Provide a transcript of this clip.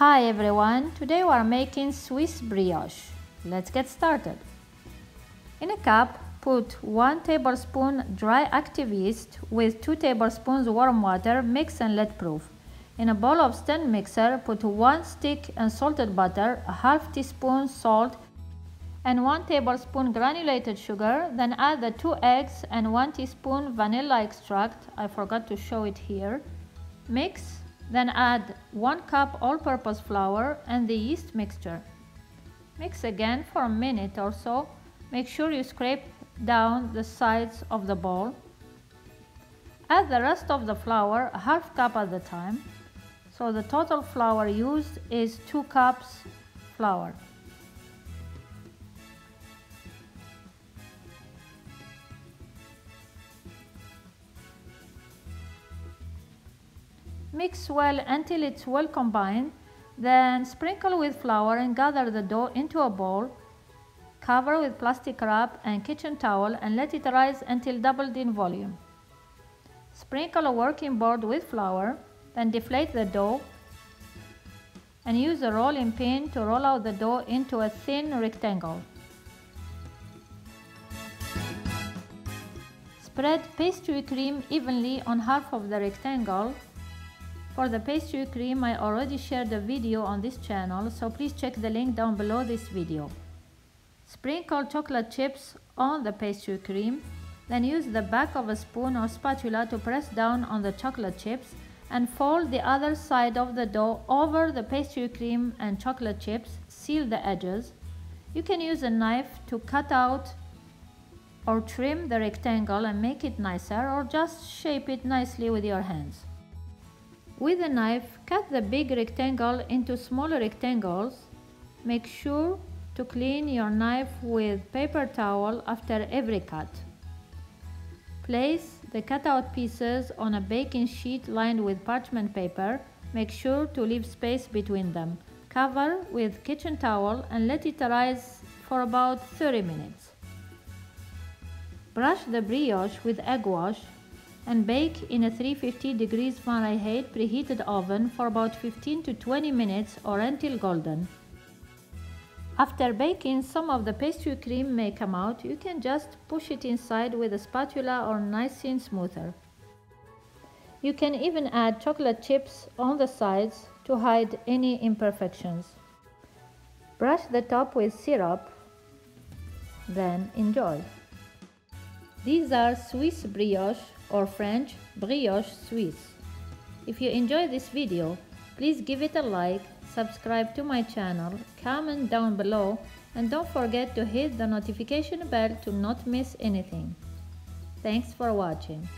Hi everyone, today we are making Swiss brioche. Let's get started. In a cup, put 1 tablespoon dry active yeast with 2 tablespoons warm water, mix and let proof. In a bowl of stand mixer, put 1 stick unsalted butter, a half teaspoon salt, and 1 tablespoon granulated sugar, then add the 2 eggs and 1 teaspoon vanilla extract, I forgot to show it here. Mix then add 1 cup all-purpose flour and the yeast mixture. Mix again for a minute or so. Make sure you scrape down the sides of the bowl. Add the rest of the flour, a half cup at a time. So the total flour used is 2 cups flour. Mix well until it's well combined, then sprinkle with flour and gather the dough into a bowl. Cover with plastic wrap and kitchen towel and let it rise until doubled in volume. Sprinkle a working board with flour, then deflate the dough and use a rolling pin to roll out the dough into a thin rectangle. Spread pastry cream evenly on half of the rectangle for the pastry cream, I already shared a video on this channel, so please check the link down below this video. Sprinkle chocolate chips on the pastry cream, then use the back of a spoon or spatula to press down on the chocolate chips and fold the other side of the dough over the pastry cream and chocolate chips, seal the edges. You can use a knife to cut out or trim the rectangle and make it nicer or just shape it nicely with your hands. With a knife, cut the big rectangle into smaller rectangles. Make sure to clean your knife with paper towel after every cut. Place the cutout pieces on a baking sheet lined with parchment paper. Make sure to leave space between them. Cover with kitchen towel and let it rise for about 30 minutes. Brush the brioche with egg wash and bake in a 350 degrees Fahrenheit preheated oven for about 15 to 20 minutes or until golden. After baking, some of the pastry cream may come out. You can just push it inside with a spatula or Nissin smoother. You can even add chocolate chips on the sides to hide any imperfections. Brush the top with syrup, then enjoy. These are Swiss brioche or French brioche Suisse. If you enjoyed this video, please give it a like, subscribe to my channel, comment down below and don't forget to hit the notification bell to not miss anything. Thanks for watching.